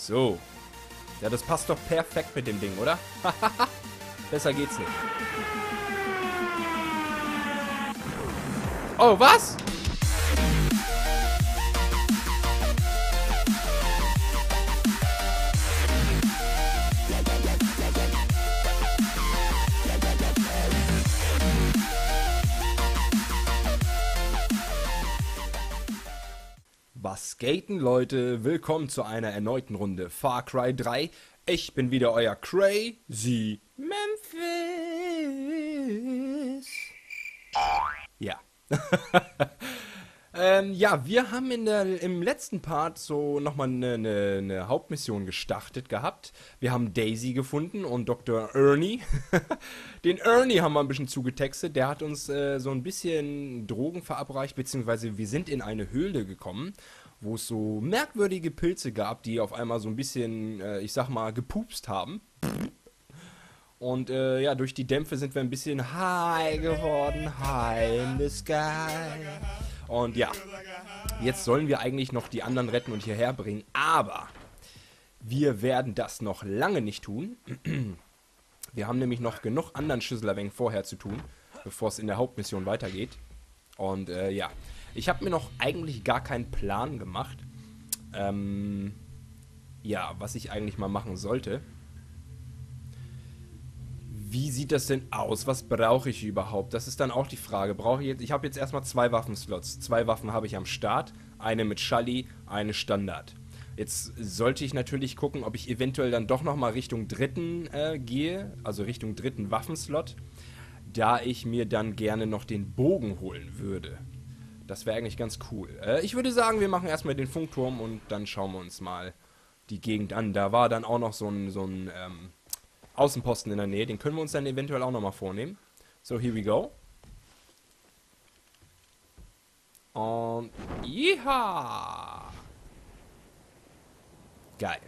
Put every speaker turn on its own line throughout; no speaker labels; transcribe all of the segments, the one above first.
So. Ja, das passt doch perfekt mit dem Ding, oder? Besser geht's nicht. Oh, was? Was skaten, Leute? Willkommen zu einer erneuten Runde Far Cry 3. Ich bin wieder euer Crazy Memphis. Ja. ähm, ja, wir haben in der, im letzten Part so nochmal eine, eine, eine Hauptmission gestartet gehabt. Wir haben Daisy gefunden und Dr. Ernie. Den Ernie haben wir ein bisschen zugetextet. Der hat uns äh, so ein bisschen Drogen verabreicht, beziehungsweise wir sind in eine Höhle gekommen, wo es so merkwürdige Pilze gab, die auf einmal so ein bisschen, äh, ich sag mal, gepupst haben. Und äh, ja, durch die Dämpfe sind wir ein bisschen high geworden. High in the sky. Und ja, jetzt sollen wir eigentlich noch die anderen retten und hierher bringen. Aber wir werden das noch lange nicht tun. Wir haben nämlich noch genug anderen Schüsselerwängen vorher zu tun, bevor es in der Hauptmission weitergeht. Und äh, ja, ich habe mir noch eigentlich gar keinen Plan gemacht. Ähm, ja, was ich eigentlich mal machen sollte. Wie sieht das denn aus? Was brauche ich überhaupt? Das ist dann auch die Frage. Brauche ich jetzt. Ich habe jetzt erstmal zwei Waffenslots. Zwei Waffen habe ich am Start. Eine mit Schalli, eine Standard. Jetzt sollte ich natürlich gucken, ob ich eventuell dann doch nochmal Richtung dritten äh, gehe, also Richtung dritten Waffenslot, da ich mir dann gerne noch den Bogen holen würde. Das wäre eigentlich ganz cool. Äh, ich würde sagen, wir machen erstmal den Funkturm und dann schauen wir uns mal die Gegend an. Da war dann auch noch so ein, so ein ähm, Außenposten in der Nähe. Den können wir uns dann eventuell auch nochmal vornehmen. So, here we go. Und Iha! Geil.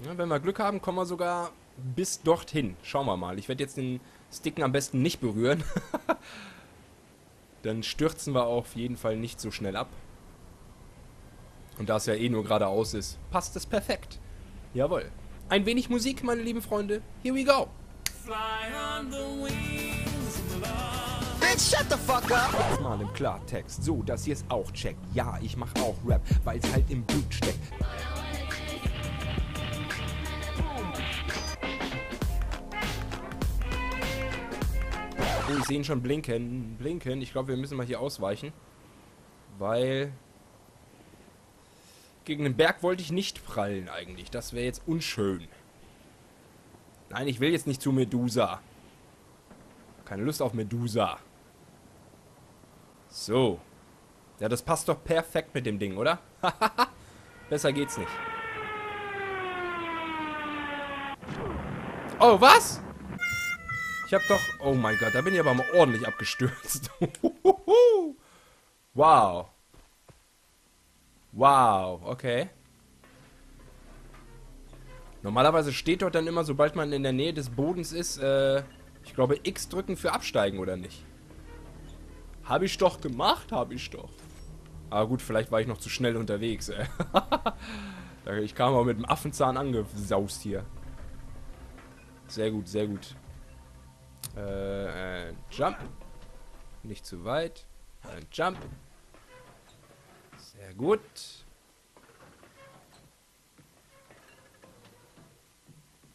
Ja, wenn wir Glück haben, kommen wir sogar bis dorthin. Schauen wir mal. Ich werde jetzt den Sticken am besten nicht berühren. Dann stürzen wir auf jeden Fall nicht so schnell ab. Und da es ja eh nur geradeaus ist, passt es perfekt. Jawohl. Ein wenig Musik, meine lieben Freunde. Here we go.
Bitch, shut the fuck up!
Mal im Klartext, so dass ihr es auch checkt. Ja, ich mach auch Rap, weil es halt im Blut steckt. Oh, ich sehe ihn schon blinken. Blinken. Ich glaube, wir müssen mal hier ausweichen. Weil... Gegen den Berg wollte ich nicht prallen eigentlich. Das wäre jetzt unschön. Nein, ich will jetzt nicht zu Medusa. Keine Lust auf Medusa. So. Ja, das passt doch perfekt mit dem Ding, oder? Besser geht's nicht. Oh, was? Ich hab doch... Oh mein Gott, da bin ich aber mal ordentlich abgestürzt. wow. Wow, okay. Normalerweise steht dort dann immer, sobald man in der Nähe des Bodens ist, äh, ich glaube, X drücken für absteigen, oder nicht? Habe ich doch gemacht, habe ich doch. Aber gut, vielleicht war ich noch zu schnell unterwegs, ey. ich kam aber mit dem Affenzahn angesaust hier. Sehr gut, sehr gut. Äh, äh, Jump. Nicht zu weit. Ein Jump. Sehr gut.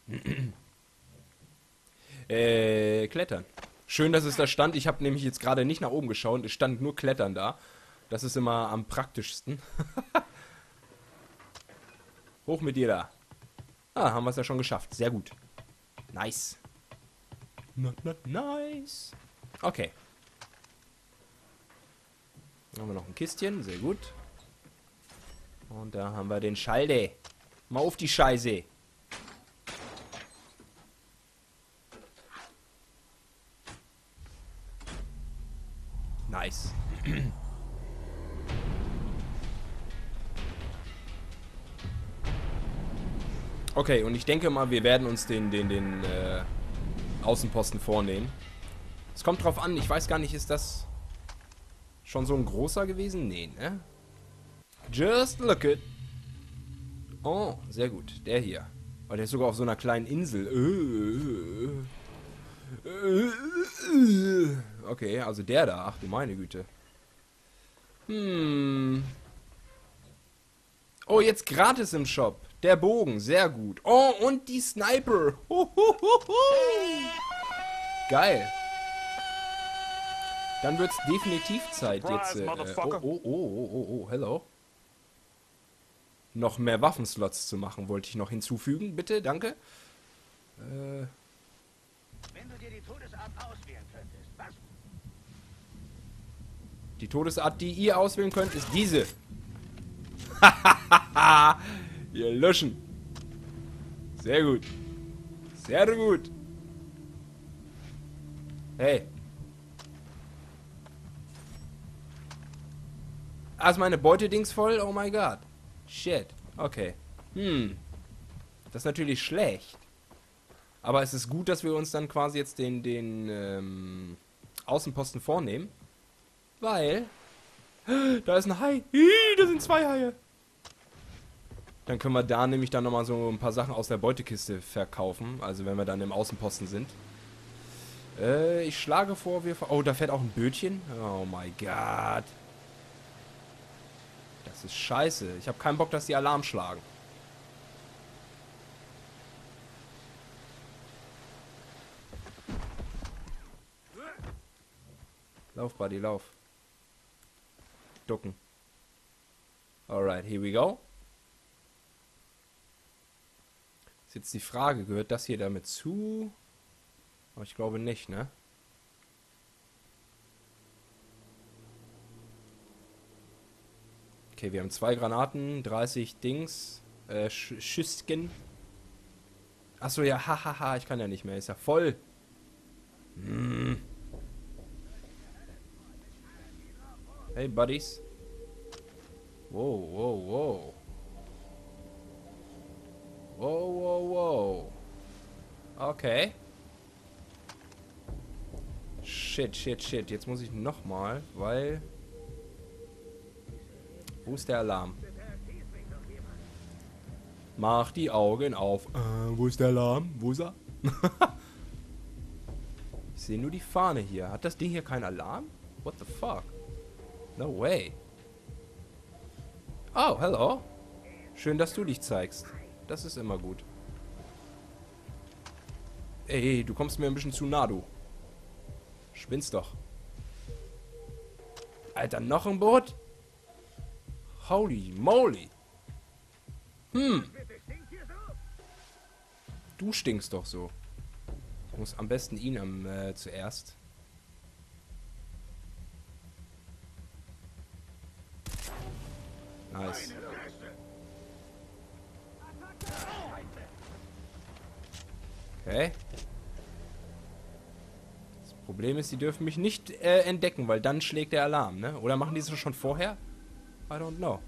äh, klettern. Schön, dass es da stand. Ich habe nämlich jetzt gerade nicht nach oben geschaut. Es stand nur Klettern da. Das ist immer am praktischsten. Hoch mit dir da. Ah, haben wir es ja schon geschafft. Sehr gut. Nice. Not, not nice. Okay. Dann haben wir noch ein Kistchen. Sehr gut. Und da haben wir den Schalde. Mal auf die Scheiße. Nice. Okay, und ich denke mal, wir werden uns den, den, den äh, Außenposten vornehmen. Es kommt drauf an, ich weiß gar nicht, ist das... Schon so ein großer gewesen? Nee, ne? Just look it. Oh, sehr gut. Der hier. Oh, der ist sogar auf so einer kleinen Insel. Okay, also der da. Ach du meine Güte. Hm. Oh, jetzt gratis im Shop. Der Bogen, sehr gut. Oh, und die Sniper. Geil. Dann wird's definitiv Zeit jetzt. Äh, oh, oh, oh, oh, oh, oh, hello. Noch mehr Waffenslots zu machen, wollte ich noch hinzufügen. Bitte, danke. Äh. Wenn du dir die Todesart auswählen könntest, was? Die Todesart, die ihr auswählen könnt, ist diese. Ihr löschen. Sehr gut. Sehr gut. Hey. Ah, ist meine Beute-Dings voll? Oh my god. Shit. Okay. Hm. Das ist natürlich schlecht. Aber es ist gut, dass wir uns dann quasi jetzt den, den ähm, Außenposten vornehmen. Weil... Da ist ein Hai. Ih, da sind zwei Haie. Dann können wir da nämlich dann nochmal so ein paar Sachen aus der Beutekiste verkaufen. Also wenn wir dann im Außenposten sind. Äh, ich schlage vor, wir... Oh, da fährt auch ein Bötchen. Oh my god. Das ist scheiße. Ich habe keinen Bock, dass die Alarm schlagen. Lauf, Buddy, lauf. Ducken. Alright, here we go. Ist jetzt die Frage, gehört das hier damit zu? Aber ich glaube nicht, ne? Okay, wir haben zwei Granaten, 30 Dings, äh, Sch. Achso, ja, hahaha, ha, ha, ich kann ja nicht mehr, ist ja voll. Hm. Hey, Buddies. Wow, wow, wow. Wow, wow, wow. Okay. Shit, shit, shit. Jetzt muss ich nochmal, weil... Wo ist der Alarm? Mach die Augen auf. Äh, wo ist der Alarm? Wo ist er? ich sehe nur die Fahne hier. Hat das Ding hier keinen Alarm? What the fuck? No way. Oh, hello. Schön, dass du dich zeigst. Das ist immer gut. Ey, du kommst mir ein bisschen zu nah, du. Schwinnst doch. Alter, noch ein Boot? Holy moly. Hm. Du stinkst doch so. Ich muss am besten ihn am, äh, zuerst. Nice. Okay. Das Problem ist, sie dürfen mich nicht äh, entdecken, weil dann schlägt der Alarm, ne? Oder machen die es schon vorher? I don't know.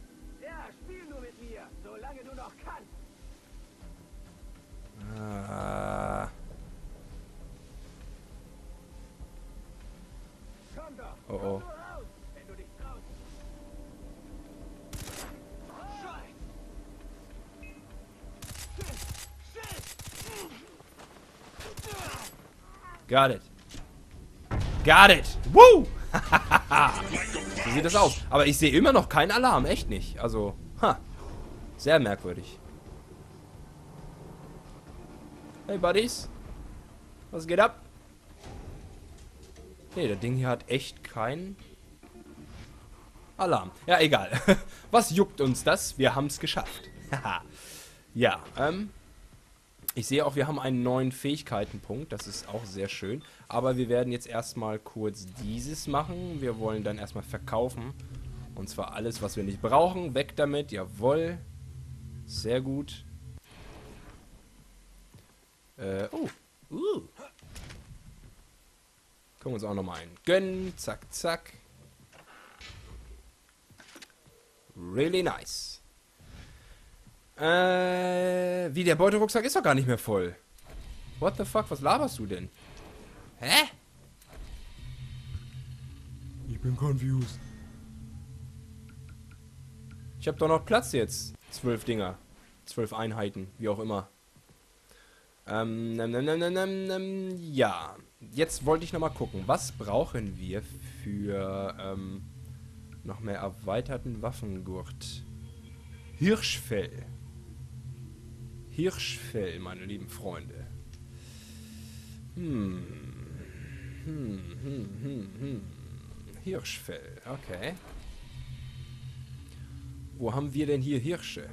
Got it. Got it. Woo! so sieht das aus. Aber ich sehe immer noch keinen Alarm. Echt nicht. Also, ha. Sehr merkwürdig. Hey, Buddies. Was geht ab? Nee, das Ding hier hat echt keinen Alarm. Ja, egal. Was juckt uns das? Wir haben es geschafft. ja, ähm, ich sehe auch, wir haben einen neuen Fähigkeitenpunkt. Das ist auch sehr schön. Aber wir werden jetzt erstmal kurz dieses machen. Wir wollen dann erstmal verkaufen. Und zwar alles, was wir nicht brauchen. Weg damit. Jawohl. Sehr gut. Äh, oh. Uh. Können wir uns auch nochmal einen gönnen. Zack, zack. Really nice. Äh, wie der Beuterucksack ist doch gar nicht mehr voll. What the fuck, was laberst du denn? Hä? Ich bin confused. habe doch noch Platz jetzt. Zwölf Dinger. Zwölf Einheiten, wie auch immer. Ähm, nem, nem, nem, nem, nem, ja. Jetzt wollte ich nochmal gucken, was brauchen wir für ähm, noch mehr erweiterten Waffengurt? Hirschfell. Hirschfell, meine lieben Freunde. Hm. Hm, hm, hm, hm. Hirschfell, okay. Wo haben wir denn hier Hirsche?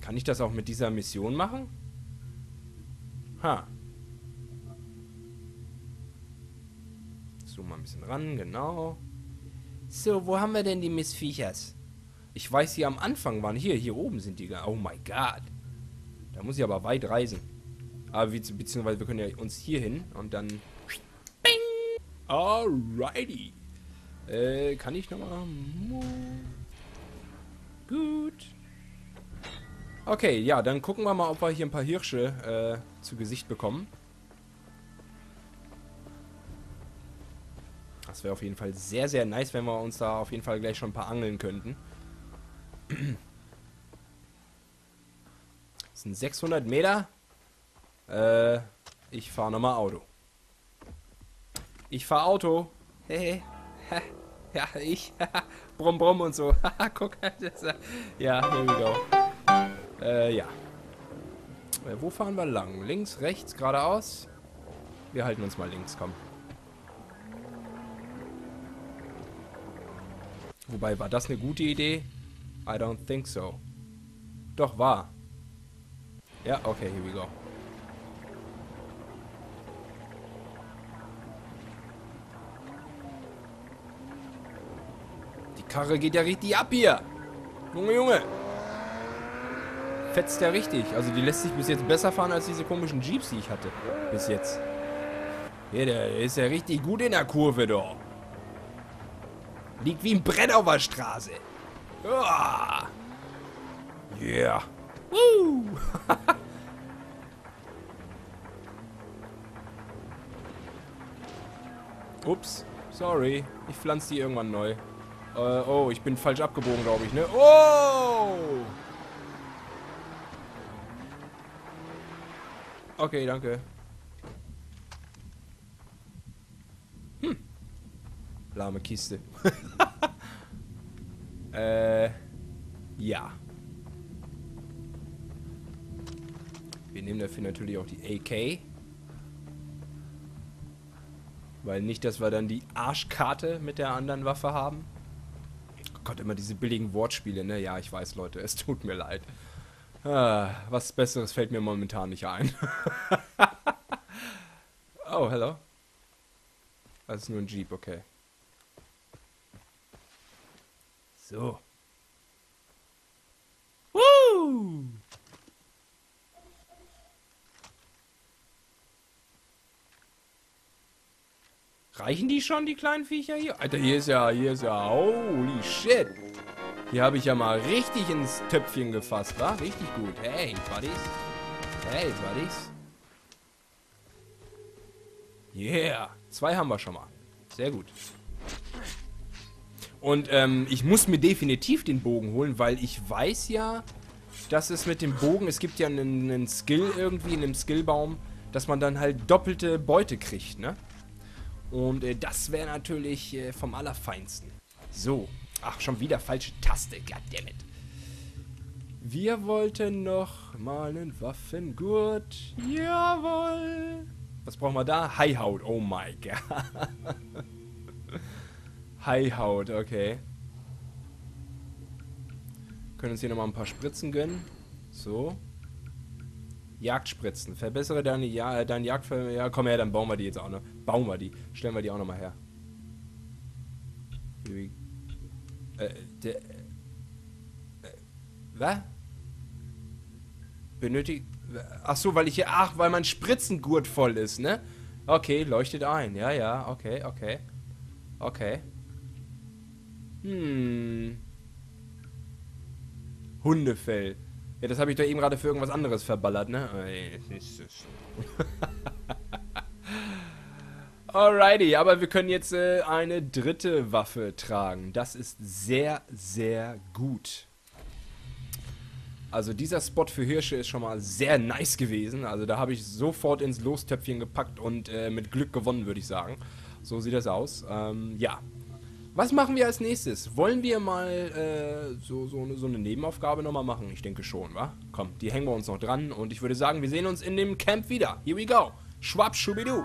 Kann ich das auch mit dieser Mission machen? Ha. Zoom mal ein bisschen ran, genau. So, wo haben wir denn die Missviechers? Ich weiß, hier am Anfang waren hier, hier oben sind die. Oh my god. Da muss ich aber weit reisen. Aber wie, beziehungsweise wir können ja uns hier hin und dann. Bing! Alrighty. Äh, kann ich nochmal. Gut. Okay, ja, dann gucken wir mal, ob wir hier ein paar Hirsche äh, zu Gesicht bekommen. Das wäre auf jeden Fall sehr, sehr nice, wenn wir uns da auf jeden Fall gleich schon ein paar angeln könnten. Das sind 600 Meter. Äh, ich fahre nochmal Auto. Ich fahre Auto. Hey, ja, ich. brumm, brumm und so. Guck, das, ja, here we go. Äh, ja. Äh, wo fahren wir lang? Links, rechts, geradeaus? Wir halten uns mal links, komm. Wobei, war das eine gute Idee? I don't think so. Doch, war. Ja, okay, here we go. Die Karre geht ja richtig ab hier. Junge, Junge fetzt ja richtig. Also die lässt sich bis jetzt besser fahren als diese komischen Jeeps, die ich hatte. Bis jetzt. Ja, der ist ja richtig gut in der Kurve, doch. Liegt wie ein Brett auf der Straße. Ja. Yeah. Woo. Ups. Sorry. Ich pflanze die irgendwann neu. Äh, oh, ich bin falsch abgebogen, glaube ich, ne? Oh! Okay, danke. Hm. Lahme Kiste. äh, ja. Wir nehmen dafür natürlich auch die AK. Weil nicht, dass wir dann die Arschkarte mit der anderen Waffe haben. Oh Gott, immer diese billigen Wortspiele, ne? Ja, ich weiß, Leute, es tut mir leid. Ah, was Besseres fällt mir momentan nicht ein. oh, hello. Das ist nur ein Jeep, okay. So. Woo! Reichen die schon, die kleinen Viecher hier? Alter, hier ist ja, hier ist ja, holy shit. Hier habe ich ja mal richtig ins Töpfchen gefasst, wa? Richtig gut. Hey, Buddies. Hey, Buddies. Yeah. Zwei haben wir schon mal. Sehr gut. Und ähm, ich muss mir definitiv den Bogen holen, weil ich weiß ja, dass es mit dem Bogen, es gibt ja einen, einen Skill irgendwie in dem Skillbaum, dass man dann halt doppelte Beute kriegt, ne? Und äh, das wäre natürlich äh, vom Allerfeinsten. So, Ach, schon wieder falsche Taste. Goddammit. Wir wollten noch mal einen Waffengurt. Jawohl. Was brauchen wir da? Highhaut. Oh my god. Highhaut, okay. Können uns hier nochmal ein paar Spritzen gönnen. So. Jagdspritzen. Verbessere deine, ja deine Jagd... Ja, komm her, dann bauen wir die jetzt auch noch. Bauen wir die. Stellen wir die auch nochmal her. Äh, der. Äh, was? Benötigt. Ach so, weil ich hier. Ach, weil mein Spritzengurt voll ist, ne? Okay, leuchtet ein. Ja, ja, okay, okay. Okay. Hm. Hundefell. Ja, das habe ich doch eben gerade für irgendwas anderes verballert, ne? Alrighty, aber wir können jetzt äh, eine dritte Waffe tragen. Das ist sehr, sehr gut. Also dieser Spot für Hirsche ist schon mal sehr nice gewesen. Also da habe ich sofort ins Lostöpfchen gepackt und äh, mit Glück gewonnen, würde ich sagen. So sieht das aus. Ähm, ja. Was machen wir als nächstes? Wollen wir mal äh, so, so, eine, so eine Nebenaufgabe nochmal machen? Ich denke schon, wa? Komm, die hängen wir uns noch dran. Und ich würde sagen, wir sehen uns in dem Camp wieder. Here we go. Schwab, schubidu.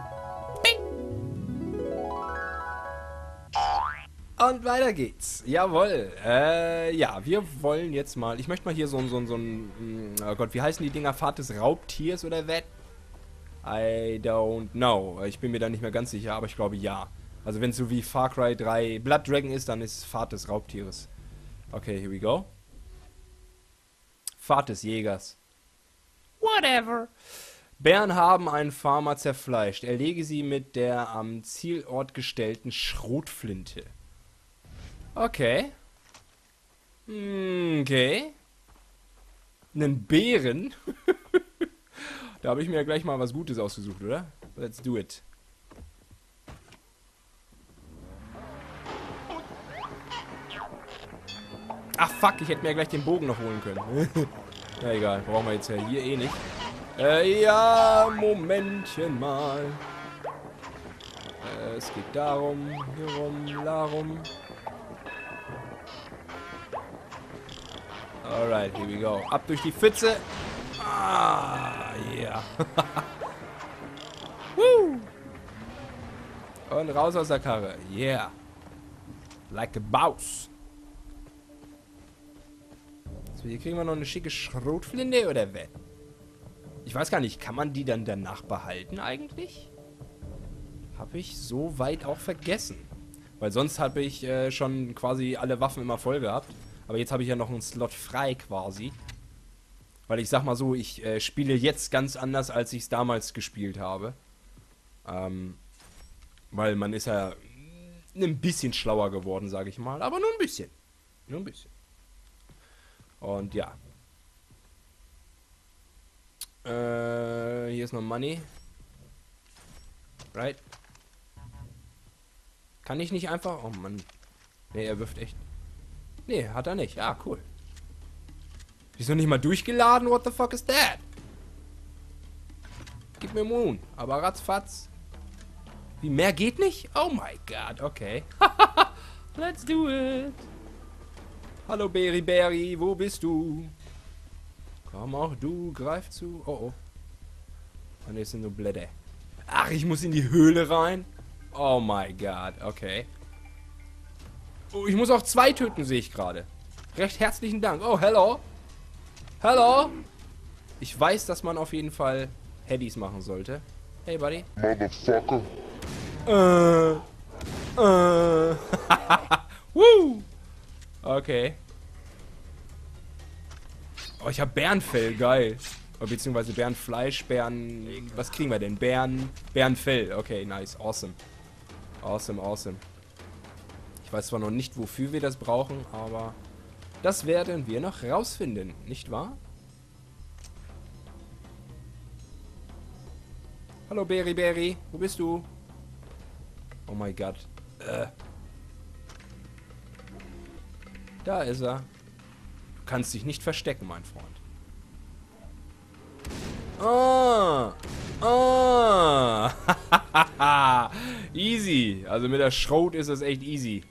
Und weiter geht's. Jawohl. Äh, ja, wir wollen jetzt mal. Ich möchte mal hier so, ein, so, so ein. mm, Oh Gott, wie heißen die Dinger? Fahrt des Raubtiers oder was? I don't know. Ich bin mir da nicht mehr ganz sicher, aber ich glaube ja. Also wenn es so wie Far Cry 3 Blood Dragon ist, dann ist es Fahrt des Raubtieres. Okay, here we go. Fahrt des Jägers. Whatever. Bären haben einen Farmer zerfleischt. Erlege sie mit der am Zielort gestellten Schrotflinte. Okay. Hm, Okay. Einen Bären? da habe ich mir ja gleich mal was Gutes ausgesucht, oder? Let's do it. Ach fuck, ich hätte mir ja gleich den Bogen noch holen können. ja egal, brauchen wir jetzt ja hier eh nicht. Äh, ja, Momentchen mal. Äh, es geht darum, hierum, darum. Alright, here we go. Ab durch die Pfütze. Ah, yeah. Woo. Und raus aus der Karre. Yeah. Like a boss. So, hier kriegen wir noch eine schicke Schrotflinte oder was? Ich weiß gar nicht, kann man die dann danach behalten eigentlich? Habe ich so weit auch vergessen. Weil sonst habe ich äh, schon quasi alle Waffen immer voll gehabt. Aber jetzt habe ich ja noch einen Slot frei quasi. Weil ich sag mal so, ich äh, spiele jetzt ganz anders, als ich es damals gespielt habe. Ähm, weil man ist ja ein bisschen schlauer geworden, sage ich mal. Aber nur ein bisschen. Nur ein bisschen. Und ja. Äh, hier ist noch Money. Right? Kann ich nicht einfach... Oh Mann. Nee, er wirft echt... Nee, hat er nicht. Ah, cool. Ist noch nicht mal durchgeladen. What the fuck is that? Gib mir Moon. Aber ratzfatz. Wie, mehr geht nicht? Oh my god, okay. Let's do it. Hallo Berry Berry, wo bist du? Komm auch du, greif zu. Oh oh. Und jetzt sind nur Blätter. Ach, ich muss in die Höhle rein? Oh my god, okay. Oh, ich muss auch zwei töten, sehe ich gerade. Recht herzlichen Dank. Oh, hello. Hello. Ich weiß, dass man auf jeden Fall Headies machen sollte. Hey, Buddy.
Motherfucker.
Äh. Äh. Woo. Okay. Oh, ich habe Bärenfell, geil. Oh, beziehungsweise Bärenfleisch, Bären... Was kriegen wir denn? Bären... Bärenfell. Okay, nice. Awesome. Awesome, awesome. Ich weiß zwar noch nicht, wofür wir das brauchen, aber... Das werden wir noch rausfinden, nicht wahr? Hallo, Berry Berry. Wo bist du? Oh mein Gott. Äh. Da ist er. Du kannst dich nicht verstecken, mein Freund. Ah! Ah! easy. Also mit der Schrot ist es echt easy.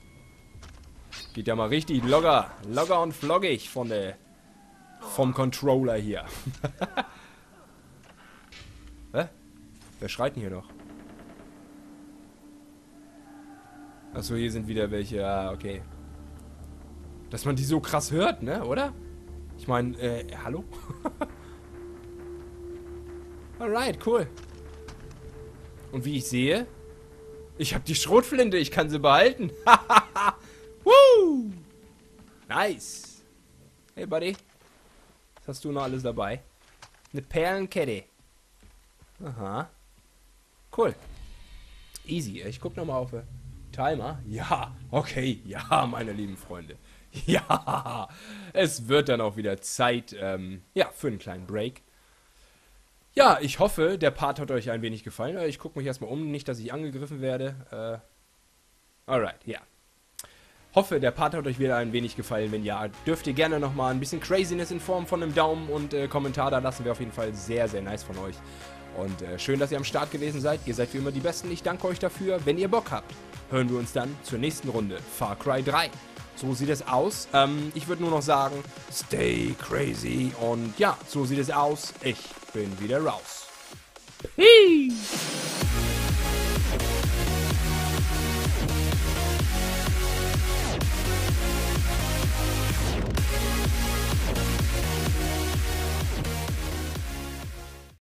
Geht ja mal richtig locker. Locker und floggig von der... Vom Controller hier. Hä? Wer schreit denn hier noch? Achso, hier sind wieder welche. Ah, okay. Dass man die so krass hört, ne? Oder? Ich meine, äh, hallo? Alright, cool. Und wie ich sehe, ich habe die Schrotflinte, ich kann sie behalten. Woo! Nice. Hey, Buddy. Was hast du noch alles dabei? Eine Perlenkette. Aha. Cool. Easy. Ich guck nochmal auf. Timer? Ja, okay, ja, meine lieben Freunde. Ja, es wird dann auch wieder Zeit, ähm, ja, für einen kleinen Break. Ja, ich hoffe, der Part hat euch ein wenig gefallen. Äh, Ich gucke mich erstmal um, nicht, dass ich angegriffen werde. Äh, alright, ja. Hoffe, der Part hat euch wieder ein wenig gefallen. Wenn ja, dürft ihr gerne nochmal ein bisschen Craziness in Form von einem Daumen und äh, Kommentar da lassen. Wäre auf jeden Fall sehr, sehr nice von euch. Und äh, schön, dass ihr am Start gewesen seid. Ihr seid wie immer die Besten. Ich danke euch dafür. Wenn ihr Bock habt, hören wir uns dann zur nächsten Runde. Far Cry 3. So sieht es aus. Ähm, ich würde nur noch sagen, stay crazy. Und ja, so sieht es aus. Ich bin wieder raus.
Peace.